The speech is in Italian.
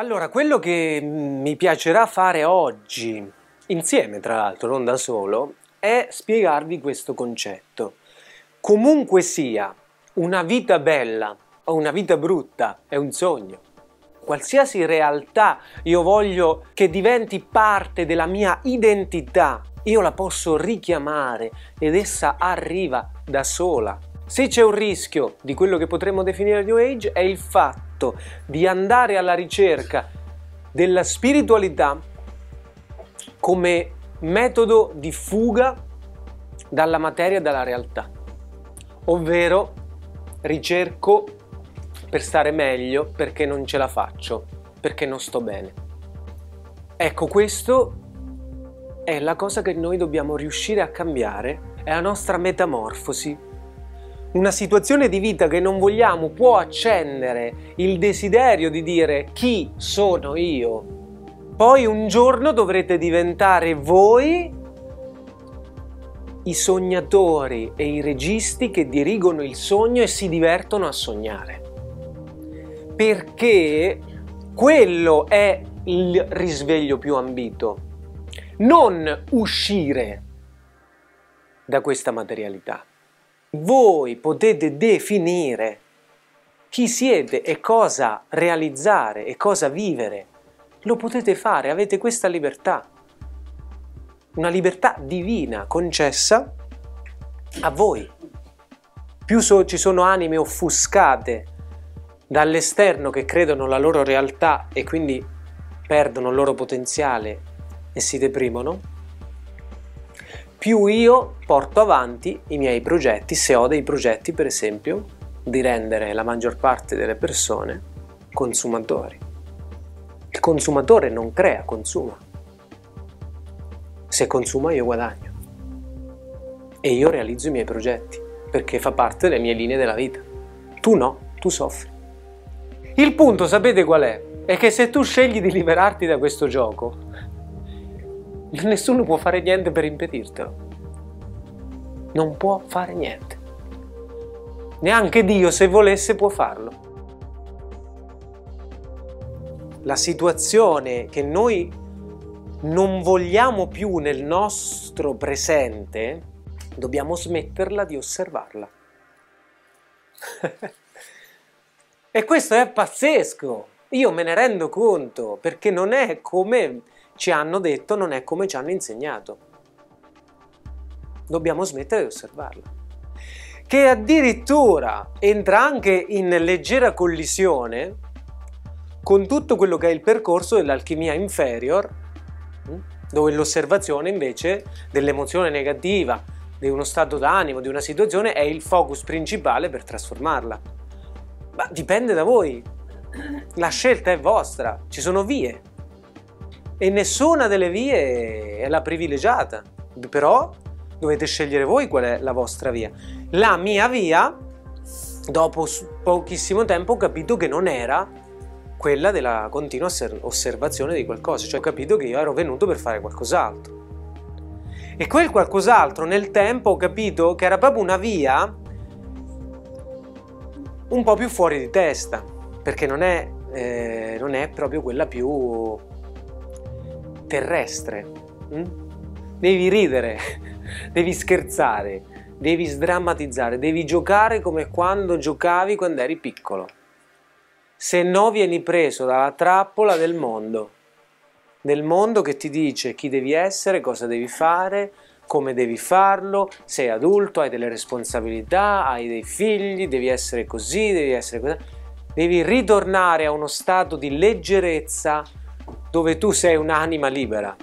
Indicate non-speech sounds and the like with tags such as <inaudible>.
Allora, quello che mi piacerà fare oggi, insieme tra l'altro, non da solo, è spiegarvi questo concetto. Comunque sia, una vita bella o una vita brutta è un sogno. Qualsiasi realtà io voglio che diventi parte della mia identità, io la posso richiamare ed essa arriva da sola. Se c'è un rischio di quello che potremmo definire New Age è il fatto di andare alla ricerca della spiritualità come metodo di fuga dalla materia e dalla realtà, ovvero ricerco per stare meglio perché non ce la faccio, perché non sto bene. Ecco, questo è la cosa che noi dobbiamo riuscire a cambiare, è la nostra metamorfosi. Una situazione di vita che non vogliamo può accendere il desiderio di dire chi sono io. Poi un giorno dovrete diventare voi i sognatori e i registi che dirigono il sogno e si divertono a sognare. Perché quello è il risveglio più ambito non uscire da questa materialità. Voi potete definire chi siete e cosa realizzare e cosa vivere. Lo potete fare, avete questa libertà. Una libertà divina concessa a voi. Più so, ci sono anime offuscate dall'esterno che credono la loro realtà e quindi perdono il loro potenziale e si deprimono, più io porto avanti i miei progetti, se ho dei progetti per esempio, di rendere la maggior parte delle persone consumatori. Il consumatore non crea, consuma. Se consuma io guadagno. E io realizzo i miei progetti, perché fa parte delle mie linee della vita. Tu no, tu soffri. Il punto, sapete qual è? È che se tu scegli di liberarti da questo gioco, <laughs> nessuno può fare niente per impedirtelo. Non può fare niente. Neanche Dio, se volesse, può farlo. La situazione che noi non vogliamo più nel nostro presente, dobbiamo smetterla di osservarla. <laughs> e questo è pazzesco. Io me ne rendo conto perché non è come ci hanno detto non è come ci hanno insegnato. Dobbiamo smettere di osservarla. Che addirittura entra anche in leggera collisione con tutto quello che è il percorso dell'alchimia inferior, hm, dove l'osservazione invece dell'emozione negativa, di uno stato d'animo, di una situazione, è il focus principale per trasformarla. Ma dipende da voi. La scelta è vostra, ci sono vie e nessuna delle vie è la privilegiata, però dovete scegliere voi qual è la vostra via. La mia via, dopo pochissimo tempo, ho capito che non era quella della continua osservazione di qualcosa, cioè ho capito che io ero venuto per fare qualcos'altro. E quel qualcos'altro nel tempo ho capito che era proprio una via un po' più fuori di testa, perché non è, eh, non è proprio quella più terrestre. Mm? Devi ridere, <laughs> devi scherzare, devi sdrammatizzare, devi giocare come quando giocavi quando eri piccolo. Se no vieni preso dalla trappola del mondo, del mondo che ti dice chi devi essere, cosa devi fare, come devi farlo, sei adulto, hai delle responsabilità, hai dei figli, devi essere così, devi essere così. Devi ritornare a uno stato di leggerezza dove tu sei un'anima libera.